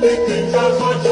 Because I